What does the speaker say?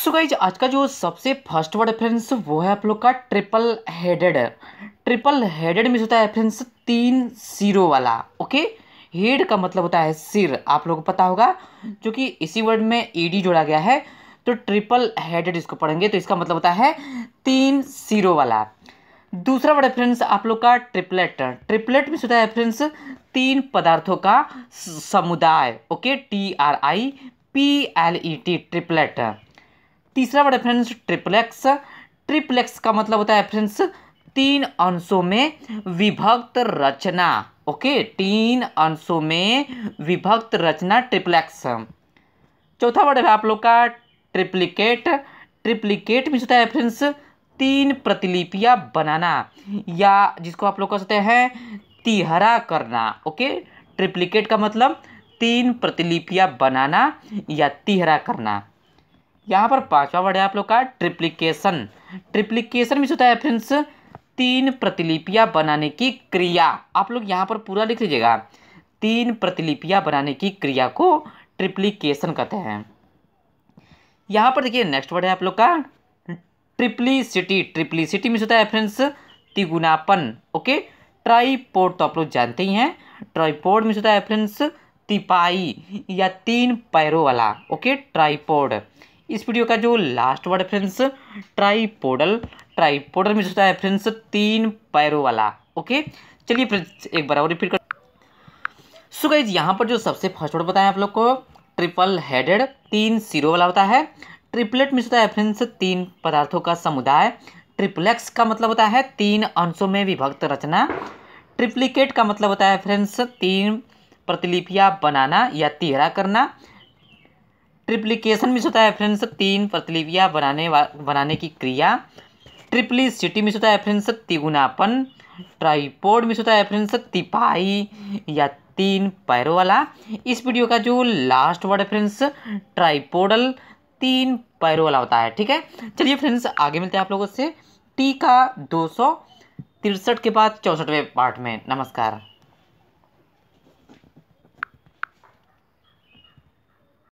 So guys आज का जो सबसे फ़र्स्ट वर्ड है फ्रेंड्स वो है आप लोग का triple headed triple headed means होता है फ्रेंड्स तीन सिरों वाला ओके हेड का मतलब होता है सिर, आप लोगों को पता होगा, जो कि इसी वर्ड में ईडी जोड़ा गया है तो ट्रिपल हेडेड इसको पढ़ेंगे तो इसका मतलब होता है तीन सिरों वाला। दूसरा वर्ड फ्रेंड्स आप लोग का ट्रिपलेट ट्रिपलेट मीन्स होता है फ्रेंड्स तीन पदार्थों का समुदाय okay T R I P L E T triplet तीसरा वर्ड है फ्रेंड्स ट्रिपलेक्स ट्रिपलेक्स का मतलब होता है फ्रेंड्स तीन अंशों में विभक्त रचना ओके तीन अंशों में विभक्त रचना ट्रिपलेक्स चौथा वर्ड है आप लोग का ट्रिप्लिकेट ट्रिप्लिकेट मीन्स होता है फ्रेंड्स तीन प्रतिलिपियाँ बनाना, या जिसको आप लोग कह सकते हैं तिहरा करना ओके ट्रिप्लिकेट का मतलब तीन प्रतिलिपियाँ बनाना या तिहरा करना। यहाँ पर पांचवा वर्ड है आप लोग का ट्रिप्लिकेशन। ट्रिप्लिकेशन मीन्स होता है फ्रेंड्स, तीन प्रतिलिपियाँ बनाने की क्रिया। आप लोग यहाँ पर पूरा लिख लीजिएगा। तीन प्रतिलिपियाँ बनाने की क्रिया को ट्रिप्लिकेशन कहते हैं। यहाँ पर देखिए नेक्स्ट वर्ड है आप लोग का ट्रिप्लीसिटी। ट्रिप्लीसिटी मीन्स होता है फ्रेंड्स, तिगुनापन। ओके? ट्राईपोर्ड तो आप लोग जानते ही हैं। ट्राईपोर्ड मीन्स होता है फ्रेंड्स तिपाई या तीन पैरों वाला। ओके? ट्राईपोर्ड इस वीडियो का जो last word friends tripodal tripodal means होता है फ्रेंड्स तीन पैरों वाला ओके चलिए फ्रेंड्स एक बार और रिपीट कर सो गाइज़ यहाँ पर जो सबसे फ़र्स्ट वर्ड बताया आप लोग को ट्रिपल हेडेड तीन सिरों वाला होता है. ट्रिपलेट मीन्स होता है फ्रेंड्स तीन पदार्थों का समुदाय. ट्रिपलेक्स का मतलब होता है तीन अंशों में विभक्त रचना. ट्रिप्लिकेट का मतलब होता है फ्रेंड्स तीन प्रतिलिपियाँ बनाना या तिहरा करना. ट्रिप्लिकेशन मीन्स होता है फ्रेंड्स, तीन प्रतिलिपियाँ बनाने बनाने की क्रिया। ट्रिप्लिसिटी मीन्स होता है फ्रेंड्स, तिगुनापन। ट्राईपोड मीन्स होता है फ्रेंड्स तिपाई या तीन पैरों वाला। इस वीडियो का जो लास्ट वर्ड है फ्रेंड्स ट्राईपोडल तीन पैरों वाला होता है, ठीक है? चलिए फ्रेंड्स, आगे मिलते हैं आप लोगों से। टी का दो सौ तिरसठ के बाद चौंसठवें पार्ट में। नमस्कार।